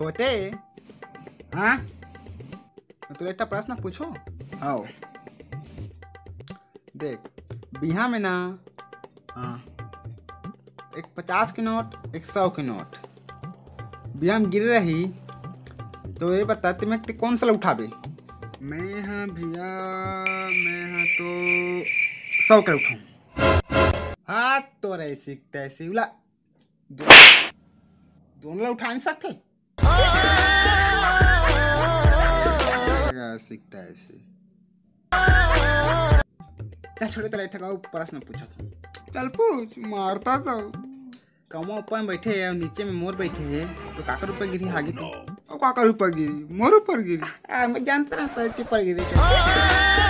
छोटे। हाँ? तो एक प्रश्न पूछो? आओ देख बिहा में ना हाँ एक पचास के नोट एक सौ के नोट। बिहा में गिर रही तो ये बता तुम्हें ते कौन सा उठाबे मैं हाँ भैया मैं हाँ तो सौ के उठाऊं। हाँ तो ऐसे उला दो, दोनों ला उठा नहीं सकते? सीखता है ऐसे चल तला ठकाओ प्रश्न पूछा था चल पूछ मारता सब कमा ऊपर बैठे है और नीचे में मोर बैठे है तो काकर ऊपर गिरी आगे तो और काकर ऊपर गिरी मोर ऊपर गिरी मैं जानता रहता है ऊपर गिरी